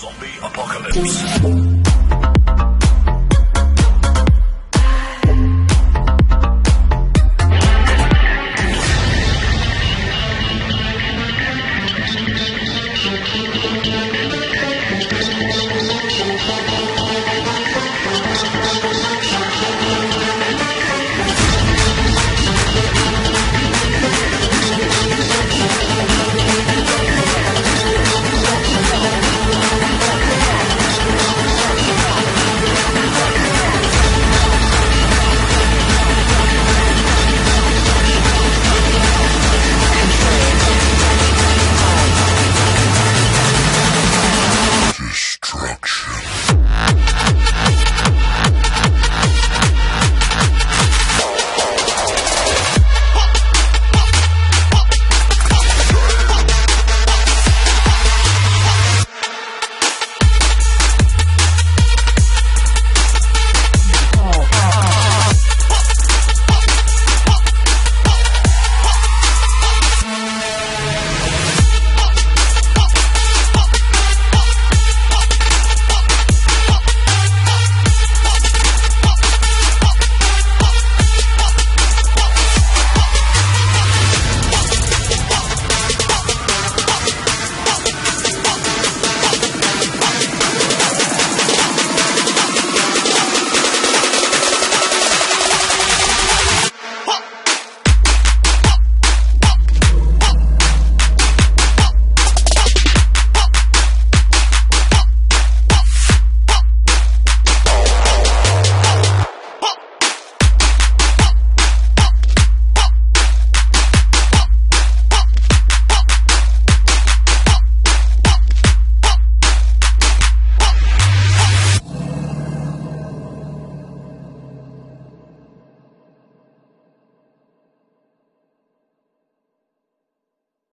Zombie Apocalypse.